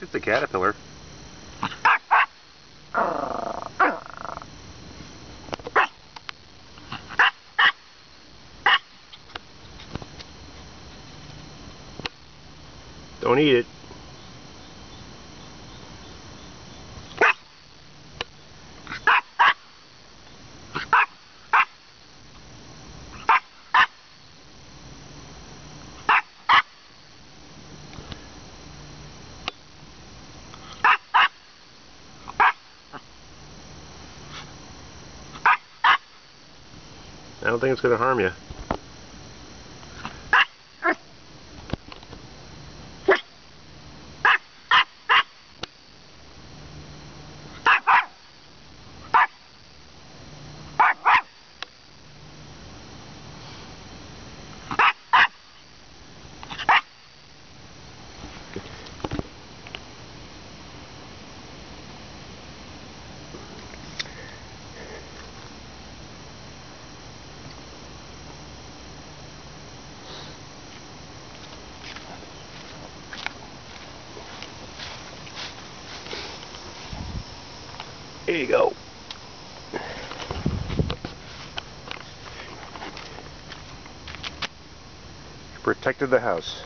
just a caterpillar. Don't eat it. Don't think it's going to harm you. Here you go. Protected the house.